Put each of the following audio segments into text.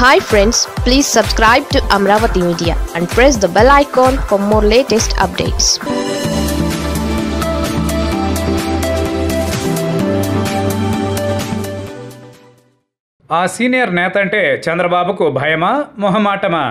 Hi friends please subscribe to Amaravati media and press the bell icon for more latest updates ఆ senior నేత అంటే చంద్రబాబుకు భయమా మొహమాటమా?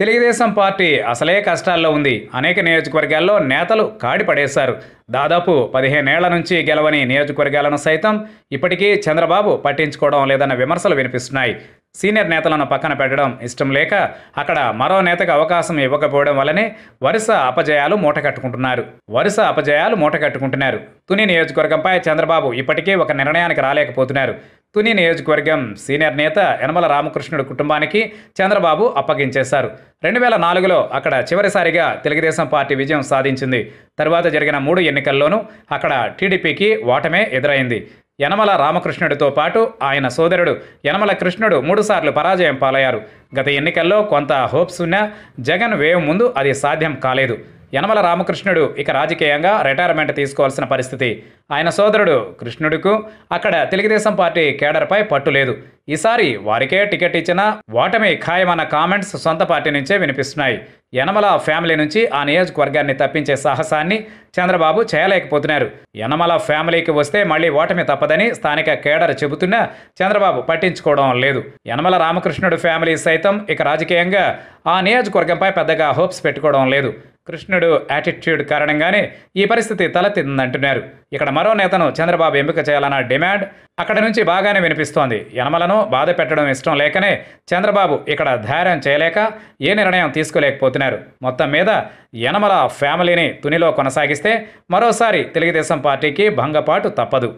Telugu Desam party అసలే కష్టాల్లో ఉంది. అనేక నియోజకవర్గాల్లో నేతలు కాడి పడేశారు. దాదాపు పదిహేనేళ్ళ నుంచి గెలవని నియోజకవర్గాలను సైతం ఇప్పటికీ చంద్రబాబు పట్టించుకోవడం లేదన్న విమర్శలు వినిపిస్తున్నాయి. సీనియర్ నేతలను పక్కన పెట్టడం ఇష్టం లేక అక్కడ మరో నేతకు అవకాశం ఇవ్వకపోవడం వల్లనే వరుస అపజయాలు మూటకట్టుకుంటున్నారు వరుస అపజయాలు మూటకట్టుకుంటున్నారు తుని నియోజకవర్గంపై చంద్రబాబు ఇప్పటికీ ఒక నిర్ణయానికి రాలేకపోతున్నారు. తుని నియోజకవర్గం సీనియర్ నేత యనమల రామకృష్ణుడు కుటుంబానికి చంద్రబాబు అప్పగించేశారు. రెండు వేల నాలుగులో అక్కడ చివరిసారిగా తెలుగుదేశం పార్టీ విజయం సాధించింది. తరువాత జరిగిన మూడు ఎన్నికల్లోనూ అక్కడ టీడీపీకి ఓటమే ఎదురైంది. యనమల రామకృష్ణుడితో పాటు ఆయన సోదరుడు యనమల కృష్ణుడు మూడుసార్లు పరాజయం పాలయ్యారు. గత ఎన్నికల్లో కొంత హోప్స్ ఉన్నా జగన్ వేవ్ ముందు అది సాధ్యం కాలేదు. యనమల రామకృష్ణుడు ఇక రాజకీయంగా రిటైర్మెంట్ తీసుకోవాల్సిన పరిస్థితి. ఆయన సోదరుడు కృష్ణుడుకు అక్కడ తెలుగుదేశం పార్టీ కేడర్పై పట్టు లేదు. ఈసారి వారికే టికెట్ ఇచ్చినా ఓటమి ఖాయమన్న కామెంట్స్ సొంత పార్టీ నుంచే వినిపిస్తున్నాయి. యనమల ఫ్యామిలీ నుంచి ఆ నియోజకవర్గాన్ని తప్పించే సాహసాన్ని చంద్రబాబు చేయలేకపోతున్నారు. యనమల ఫ్యామిలీకి వస్తే మళ్ళీ ఓటమి తప్పదని స్థానిక కేడర్ చెబుతున్నా చంద్రబాబు పట్టించుకోవడం లేదు. యనమల రామకృష్ణుడు ఫ్యామిలీ సైతం ఇక రాజకీయంగా ఆ నియోజకవర్గంపై పెద్దగా హోప్స్ పెట్టుకోవడం లేదు. కృష్ణుడు యాటిట్యూడ్ కారణంగానే ఈ పరిస్థితి తలెత్తిందంటున్నారు. ఇక్కడ మరో నేతను చంద్రబాబు ఎంపిక చేయాలన్న డిమాండ్ అక్కడ నుంచి బాగానే వినిపిస్తోంది. యనమలను బాధ పెట్టడం ఇష్టం లేకనే చంద్రబాబు ఇక్కడ ధైర్యం చేయలేక ఏ నిర్ణయం తీసుకోలేకపోతున్నారు. మొత్తం మీద యనమల ఫ్యామిలీని తునిలో కొనసాగిస్తే మరోసారి తెలుగుదేశం పార్టీకి భంగపాటు తప్పదు.